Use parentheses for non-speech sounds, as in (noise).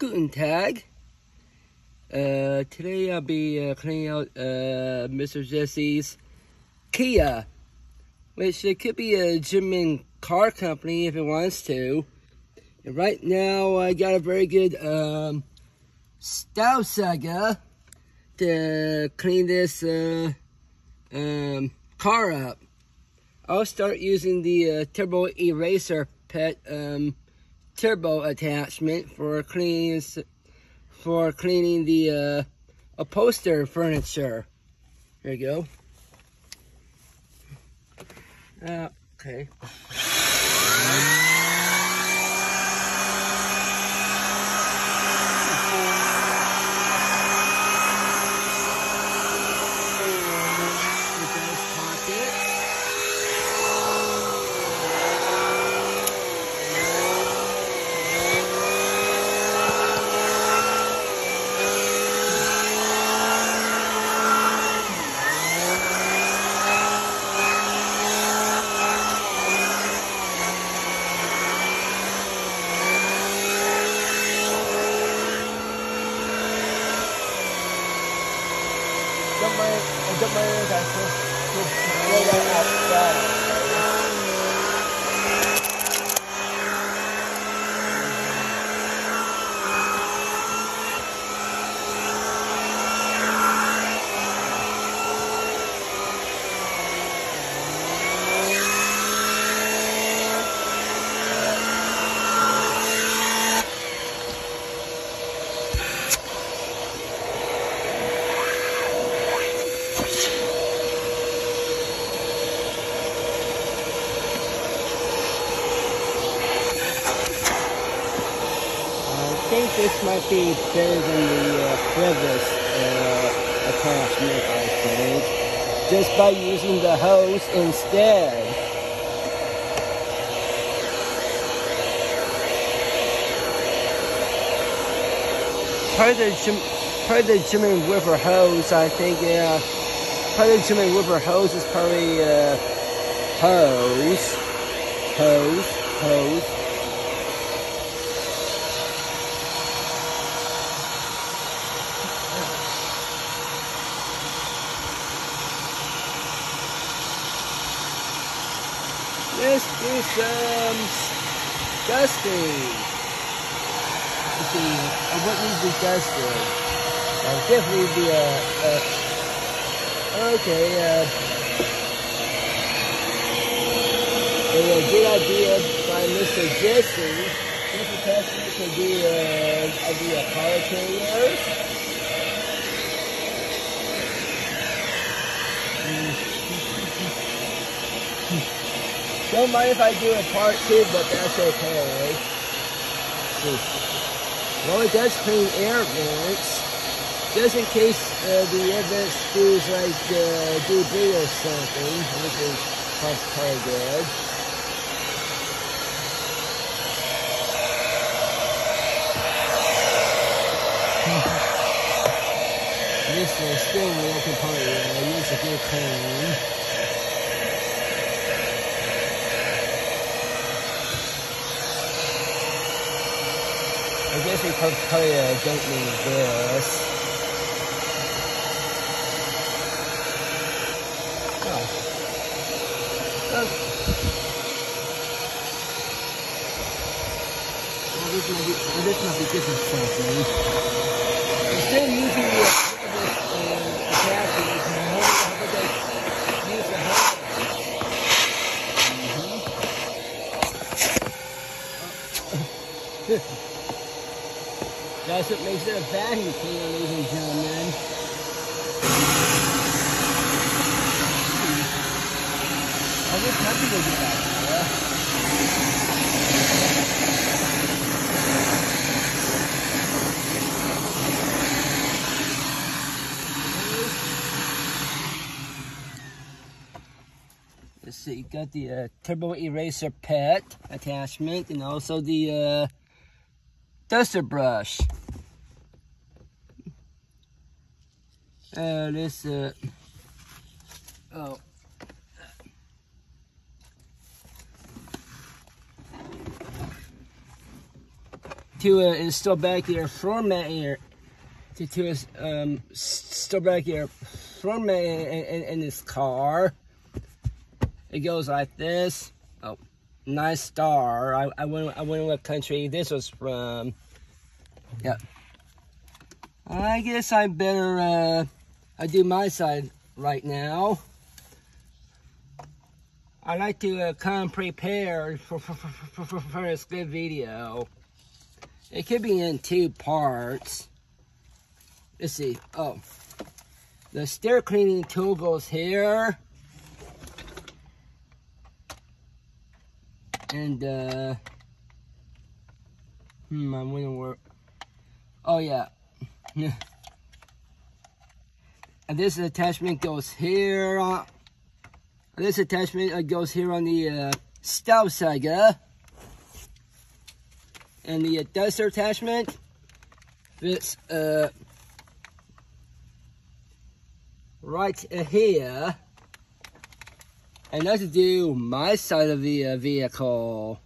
Guten Tag. Uh, today I'll be uh, cleaning out uh, Mr. Jesse's Kia, which it could be a German car company if it wants to. And right now I got a very good um, Staubsauger to clean this uh, um, car up. I'll start using the uh, Turbo Eraser Pet um, turbo attachment for cleaning for cleaning the uh, furniture. There you go. Uh, okay. Don't mind, I don't mind if I put, put, put that outside. I think this might be better than the uh, previous uh, attachment, I think. Just by using the hose instead. Probably the, the German River hose, I think, yeah. Probably the German River hose is probably uh, hose. Hose. Hose. Let's do some dusting. Let's see, I to be dusted? Uh, definitely be a, a okay, uh, a, good idea by Mr. Jesse. Mr. Testament could be, a, I'll do a car Don't mind if I do a part two, but that's okay. Well, it does clean air vents, just in case uh, the air vents do like uh, debris or something, which is probably (laughs) good. this is still working part. Uh, use a good clean. I guess they probably uh, don't need this. Oh. Oh. Well, this might be, well, this might be different something. Instead of using the uh, attachment, you can hold it, how about they use the hose? That's what makes it a vacuum cleaner, ladies and gentlemen. I wish. Let's see, got the uh, turbo eraser pet attachment and also the uh, duster brush. Uh, this, uh, oh. to uh, install back your floor mat here to, to um, install back your floor mat in, in, in this car. It goes like this. Oh, nice star. I, I went I wonder what country this was from. Yeah. I guess I better uh, I do my side right now. I like to uh, come prepared for, for, for, for, this good video. It could be in two parts. Let's see. Oh, the stair cleaning tool goes here. And, uh, hmm, I'm wondering oh yeah. (laughs) and this attachment goes here on, this attachment uh, goes here on the uh, Staubsauger. And the duster attachment fits uh, right here. And let's do my side of the uh, vehicle.